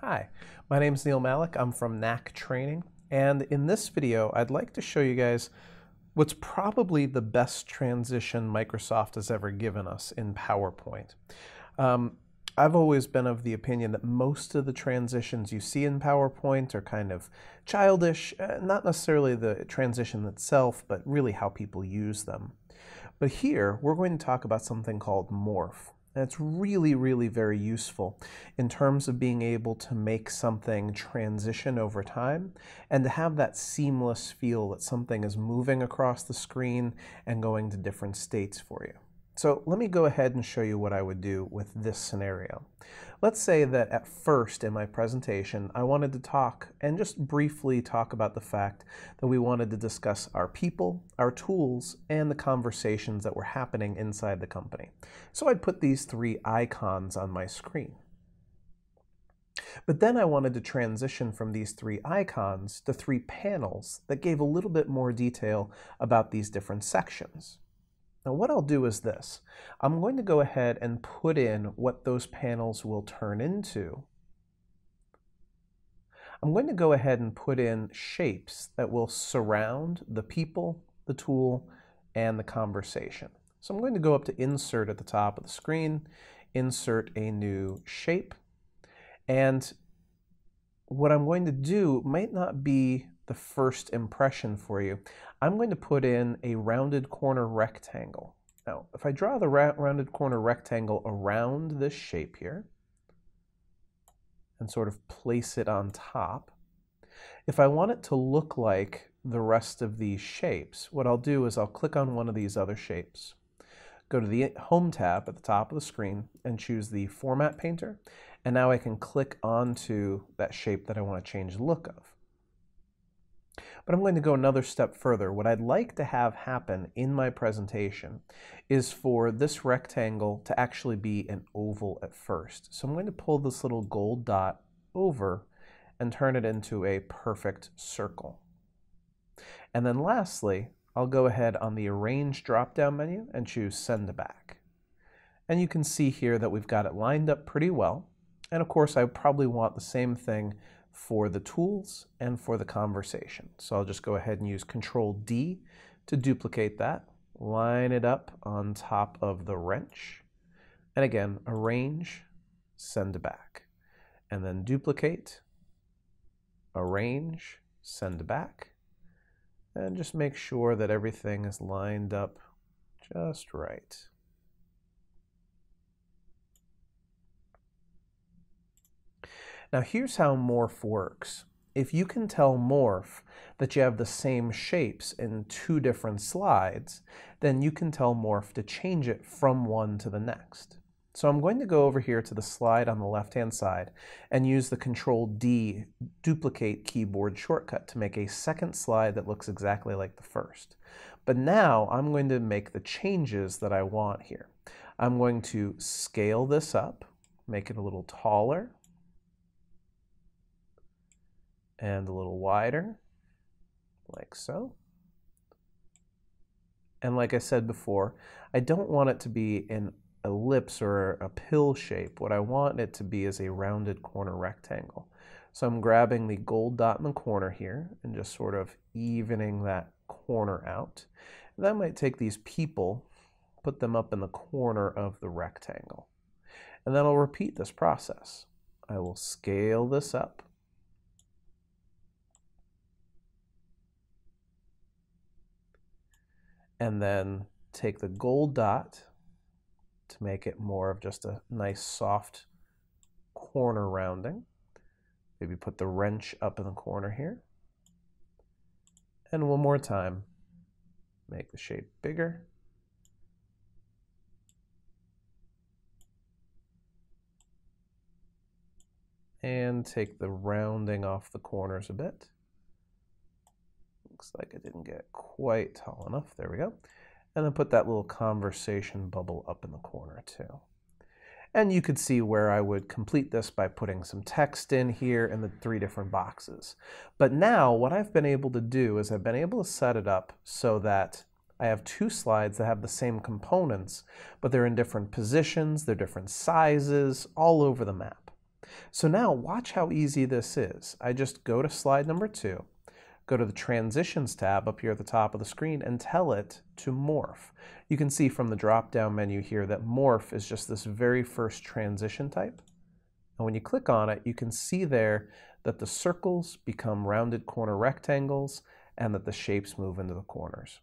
Hi, my name is Neil Malek. I'm from Knack Training. And in this video, I'd like to show you guys what's probably the best transition Microsoft has ever given us in PowerPoint. Um, I've always been of the opinion that most of the transitions you see in PowerPoint are kind of childish, uh, not necessarily the transition itself, but really how people use them. But here, we're going to talk about something called morph. And it's really, really very useful in terms of being able to make something transition over time and to have that seamless feel that something is moving across the screen and going to different states for you. So let me go ahead and show you what I would do with this scenario. Let's say that at first in my presentation, I wanted to talk and just briefly talk about the fact that we wanted to discuss our people, our tools, and the conversations that were happening inside the company. So I'd put these three icons on my screen. But then I wanted to transition from these three icons to three panels that gave a little bit more detail about these different sections. Now what I'll do is this. I'm going to go ahead and put in what those panels will turn into. I'm going to go ahead and put in shapes that will surround the people, the tool, and the conversation. So I'm going to go up to Insert at the top of the screen, insert a new shape, and what I'm going to do might not be the first impression for you. I'm going to put in a rounded corner rectangle. Now, if I draw the rounded corner rectangle around this shape here, and sort of place it on top, if I want it to look like the rest of these shapes, what I'll do is I'll click on one of these other shapes, go to the Home tab at the top of the screen, and choose the Format Painter, and now I can click onto that shape that I want to change the look of. But I'm going to go another step further. What I'd like to have happen in my presentation is for this rectangle to actually be an oval at first. So I'm going to pull this little gold dot over and turn it into a perfect circle. And then lastly, I'll go ahead on the Arrange drop-down menu and choose Send to Back. And you can see here that we've got it lined up pretty well. And of course, I probably want the same thing for the tools and for the conversation. So I'll just go ahead and use Control D to duplicate that, line it up on top of the wrench, and again, arrange, send back, and then duplicate, arrange, send back, and just make sure that everything is lined up just right. Now here's how morph works. If you can tell morph that you have the same shapes in two different slides, then you can tell morph to change it from one to the next. So I'm going to go over here to the slide on the left-hand side and use the Control D duplicate keyboard shortcut to make a second slide that looks exactly like the first. But now I'm going to make the changes that I want here. I'm going to scale this up, make it a little taller, and a little wider, like so. And like I said before, I don't want it to be an ellipse or a pill shape. What I want it to be is a rounded corner rectangle. So I'm grabbing the gold dot in the corner here and just sort of evening that corner out. And then I might take these people, put them up in the corner of the rectangle. And then I'll repeat this process. I will scale this up and then take the gold dot to make it more of just a nice soft corner rounding. Maybe put the wrench up in the corner here. And one more time, make the shape bigger. And take the rounding off the corners a bit. Looks like I didn't get quite tall enough. There we go. And then put that little conversation bubble up in the corner too. And you could see where I would complete this by putting some text in here in the three different boxes. But now what I've been able to do is I've been able to set it up so that I have two slides that have the same components, but they're in different positions, they're different sizes, all over the map. So now watch how easy this is. I just go to slide number two, go to the Transitions tab up here at the top of the screen and tell it to morph. You can see from the drop-down menu here that morph is just this very first transition type. And when you click on it, you can see there that the circles become rounded corner rectangles and that the shapes move into the corners.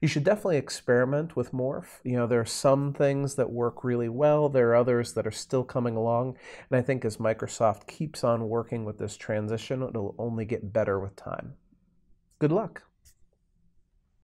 You should definitely experiment with Morph. You know, there are some things that work really well, there are others that are still coming along, and I think as Microsoft keeps on working with this transition, it'll only get better with time. Good luck.